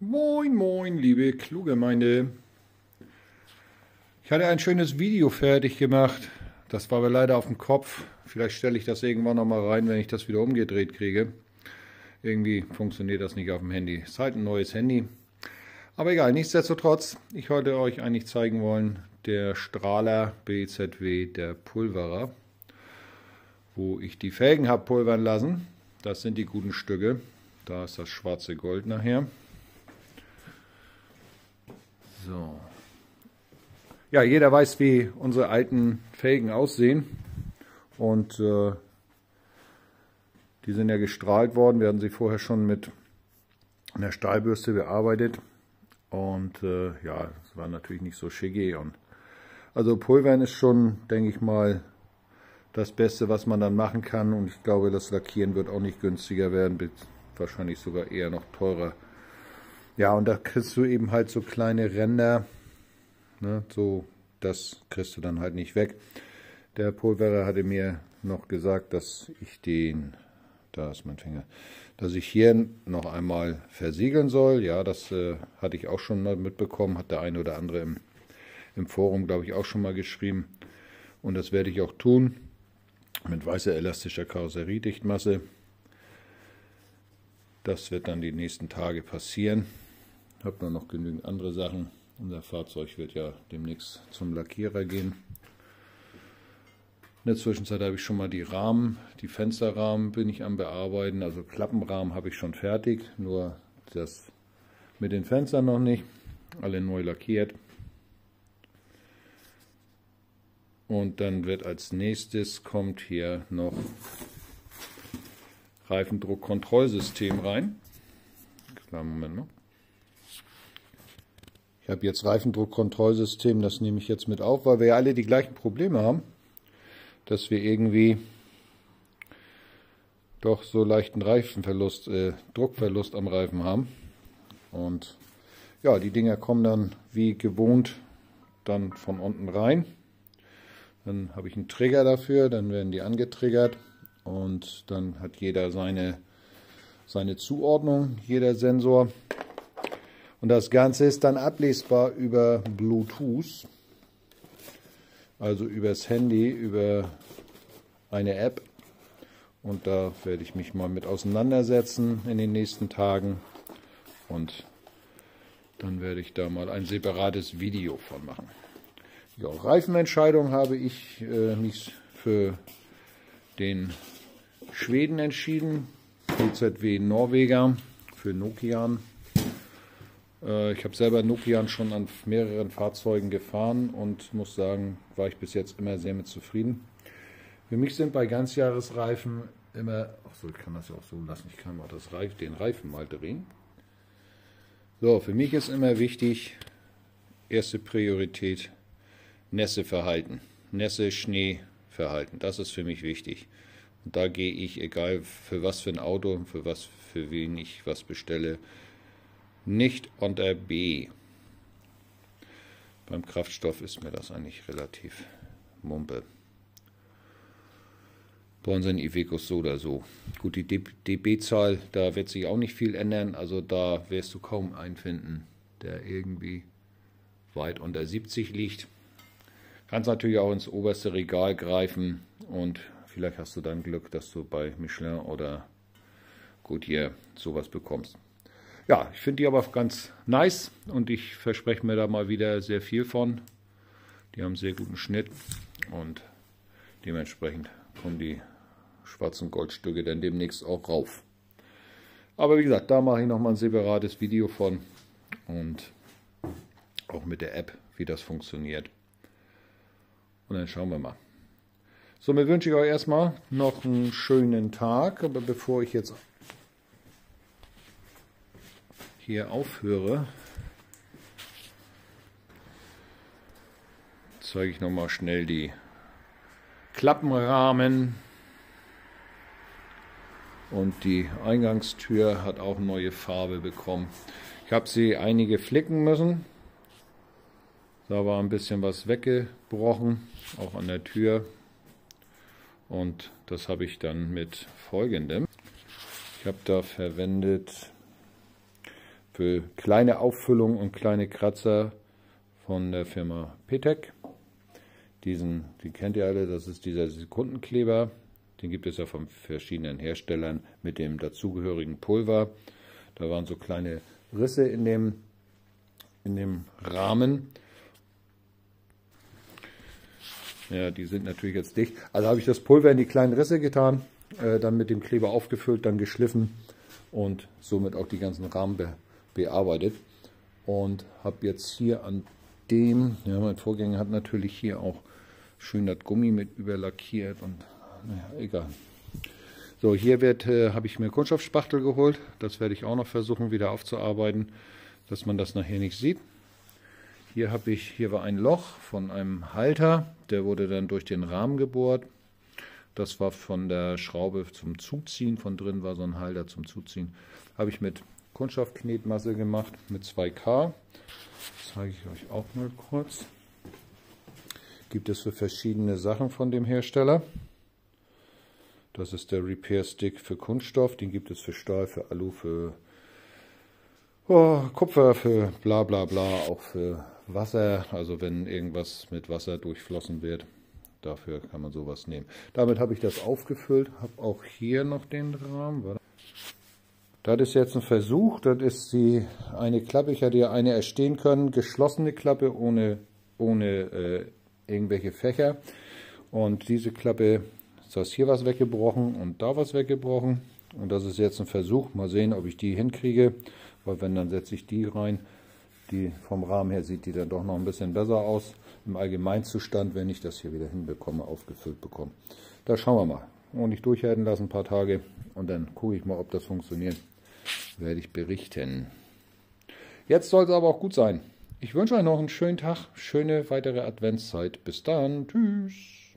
Moin, moin, liebe Kluggemeinde. Ich hatte ein schönes Video fertig gemacht. Das war aber leider auf dem Kopf. Vielleicht stelle ich das irgendwann noch mal rein, wenn ich das wieder umgedreht kriege. Irgendwie funktioniert das nicht auf dem Handy. Ist halt ein neues Handy. Aber egal, nichtsdestotrotz, ich wollte euch eigentlich zeigen wollen, der Strahler BZW, der Pulverer, wo ich die Felgen habe pulvern lassen. Das sind die guten Stücke. Da ist das schwarze Gold nachher. So. Ja, jeder weiß, wie unsere alten Felgen aussehen. Und äh, die sind ja gestrahlt worden. Wir hatten sie vorher schon mit einer Stahlbürste bearbeitet. Und äh, ja, es war natürlich nicht so schicki. Und also Pulvern ist schon, denke ich mal, das Beste, was man dann machen kann. Und ich glaube, das Lackieren wird auch nicht günstiger werden, wahrscheinlich sogar eher noch teurer. Ja, und da kriegst du eben halt so kleine Ränder. Ne, so, das kriegst du dann halt nicht weg. Der Pulverer hatte mir noch gesagt, dass ich den, da ist mein Finger, dass ich hier noch einmal versiegeln soll. Ja, das äh, hatte ich auch schon mal mitbekommen, hat der eine oder andere im, im Forum, glaube ich, auch schon mal geschrieben. Und das werde ich auch tun mit weißer elastischer Karosseriedichtmasse. Das wird dann die nächsten Tage passieren. Habe nur noch genügend andere Sachen. Unser Fahrzeug wird ja demnächst zum Lackierer gehen. In der Zwischenzeit habe ich schon mal die Rahmen, die Fensterrahmen bin ich am bearbeiten. Also Klappenrahmen habe ich schon fertig, nur das mit den Fenstern noch nicht. Alle neu lackiert. Und dann wird als nächstes kommt hier noch Reifendruckkontrollsystem rein. Kleinen Moment noch. Ich habe jetzt Reifendruckkontrollsystem, das nehme ich jetzt mit auf, weil wir ja alle die gleichen Probleme haben dass wir irgendwie doch so leichten Reifenverlust, äh, Druckverlust am Reifen haben. Und ja, die Dinger kommen dann wie gewohnt dann von unten rein. Dann habe ich einen Trigger dafür, dann werden die angetriggert und dann hat jeder seine, seine Zuordnung, jeder Sensor. Und das Ganze ist dann ablesbar über Bluetooth also übers Handy, über eine App. Und da werde ich mich mal mit auseinandersetzen in den nächsten Tagen. Und dann werde ich da mal ein separates Video von machen. Ja, Reifenentscheidung habe ich äh, mich für den Schweden entschieden. BZW Norweger für Nokian. Äh, ich habe selber Nokian schon an mehreren Fahrzeugen gefahren und muss sagen, war ich bis jetzt immer sehr mit zufrieden. Für mich sind bei Ganzjahresreifen immer, ach so, ich kann das ja auch so lassen, ich kann mal das Reif, den Reifen mal drehen. So, für mich ist immer wichtig, erste Priorität, Nässeverhalten, Nässe, Schnee, Verhalten. Das ist für mich wichtig. Und da gehe ich, egal für was für ein Auto, für was, für wen ich was bestelle, nicht unter B. Beim Kraftstoff ist mir das eigentlich relativ mumpe. Bei unseren Ivecos so oder so. Gut, die dB-Zahl, da wird sich auch nicht viel ändern. Also da wirst du kaum einen finden, der irgendwie weit unter 70 liegt. Kannst natürlich auch ins oberste Regal greifen und vielleicht hast du dann Glück, dass du bei Michelin oder Goodyear sowas bekommst. Ja, ich finde die aber ganz nice und ich verspreche mir da mal wieder sehr viel von. Die haben sehr guten Schnitt und dementsprechend kommen die schwarzen Goldstücke dann demnächst auch rauf. Aber wie gesagt, da mache ich nochmal ein separates Video von und auch mit der App, wie das funktioniert. Und dann schauen wir mal. Somit wünsche ich euch erstmal noch einen schönen Tag. Aber bevor ich jetzt hier aufhöre, zeige ich nochmal schnell die Klappenrahmen. Und die Eingangstür hat auch neue Farbe bekommen. Ich habe sie einige flicken müssen. Da war ein bisschen was weggebrochen, auch an der Tür. Und das habe ich dann mit folgendem. Ich habe da verwendet für kleine Auffüllung und kleine Kratzer von der Firma Petec. Diesen, den kennt ihr alle, das ist dieser Sekundenkleber. Den gibt es ja von verschiedenen Herstellern mit dem dazugehörigen Pulver. Da waren so kleine Risse in dem, in dem Rahmen. Ja, die sind natürlich jetzt dicht. Also habe ich das Pulver in die kleinen Risse getan, äh, dann mit dem Kleber aufgefüllt, dann geschliffen und somit auch die ganzen Rahmen bearbeitet. Und habe jetzt hier an dem, ja, mein Vorgänger hat natürlich hier auch schön das Gummi mit überlackiert und naja, egal. So, hier äh, habe ich mir Kunststoffspachtel geholt. Das werde ich auch noch versuchen wieder aufzuarbeiten, dass man das nachher nicht sieht. Hier habe ich, hier war ein Loch von einem Halter, der wurde dann durch den Rahmen gebohrt. Das war von der Schraube zum Zuziehen, von drin war so ein Halter zum Zuziehen. Habe ich mit Kunststoffknetmasse gemacht, mit 2K. Das zeige ich euch auch mal kurz. Gibt es für verschiedene Sachen von dem Hersteller. Das ist der Repair Stick für Kunststoff. Den gibt es für Stahl, für Alu, für oh, Kupfer, für bla bla bla, auch für Wasser. Also wenn irgendwas mit Wasser durchflossen wird, dafür kann man sowas nehmen. Damit habe ich das aufgefüllt. Habe auch hier noch den Rahmen. Das ist jetzt ein Versuch. Das ist die eine Klappe. Ich hatte ja eine erstehen können. Geschlossene Klappe ohne, ohne äh, irgendwelche Fächer. Und diese Klappe ist hier was weggebrochen und da was weggebrochen. Und das ist jetzt ein Versuch. Mal sehen, ob ich die hinkriege. Weil wenn, dann setze ich die rein. Die vom Rahmen her sieht die dann doch noch ein bisschen besser aus. Im Allgemeinzustand, wenn ich das hier wieder hinbekomme, aufgefüllt bekomme. Da schauen wir mal. Und nicht durchhalten lassen ein paar Tage. Und dann gucke ich mal, ob das funktioniert. Werde ich berichten. Jetzt soll es aber auch gut sein. Ich wünsche euch noch einen schönen Tag, schöne weitere Adventszeit. Bis dann. Tschüss.